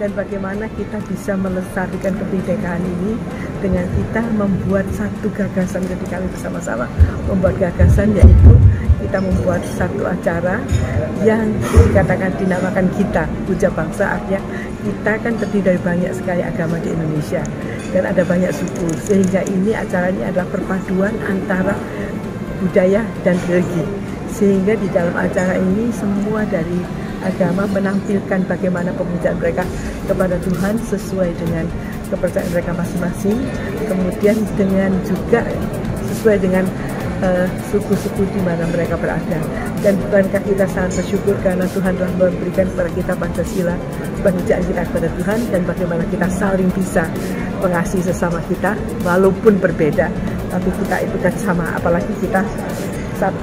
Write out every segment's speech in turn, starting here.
dan bagaimana kita bisa melestarikan kebinekaan ini dengan kita membuat satu gagasan ketika kami bersama-sama membuat gagasan yaitu kita membuat satu acara yang dikatakan dinamakan kita puja bangsa. Artinya kita kan terdiri dari banyak sekali agama di Indonesia dan ada banyak suku. Sehingga ini acara ini adalah perpaduan antara budaya dan religi. Sehingga di dalam acara ini semua dari agama menampilkan bagaimana pemujaan mereka kepada Tuhan sesuai dengan kepercayaan mereka masing-masing. Kemudian dengan juga sesuai dengan uh, suku-suku di mana mereka berada. Dan bukankah kita sangat bersyukur karena Tuhan telah memberikan kepada kita Pancasila pemujaan kita kepada Tuhan dan bagaimana kita saling bisa mengasihi sesama kita walaupun berbeda. Tapi kita itu kan sama apalagi kita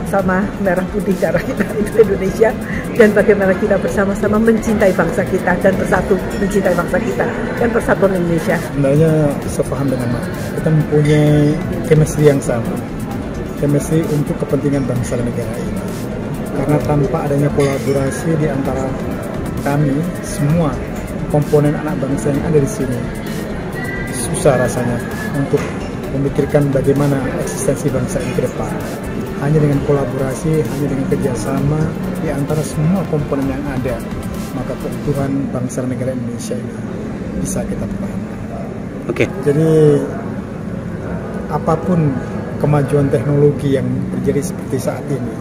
sama merah putih darah kita itu Indonesia dan bagaimana kita bersama-sama mencintai bangsa kita dan bersatu mencintai bangsa kita dan persatuan Indonesia. Sebenarnya sepaham dengan Mak. Kita mempunyai chemistry yang sama. Chemistry untuk kepentingan bangsa dan negara ini. Karena tanpa adanya kolaborasi di antara kami semua komponen anak bangsa yang ada di sini susah rasanya untuk memikirkan bagaimana eksistensi bangsa ini ke depan hanya dengan kolaborasi, hanya dengan kerjasama di antara semua komponen yang ada, maka keutuhan bangsa negara Indonesia ini bisa kita pertahankan. Oke. Okay. Jadi apa pun kemajuan teknologi yang terjadi seperti saat ini,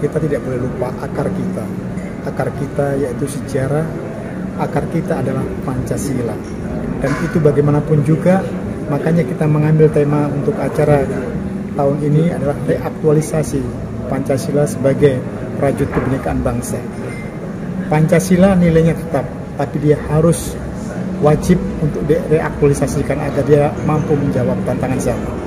kita tidak boleh lupa akar kita. Akar kita yaitu sejarah, akar kita adalah Pancasila. Dan itu bagaimanapun juga, makanya kita mengambil tema untuk acara tahun ini adalah reaktualisasi Pancasila sebagai rajut kebinekaan bangsa. Pancasila nilainya tetap, tapi dia harus wajib untuk direaktualisasikan agar dia mampu menjawab tantangan zaman.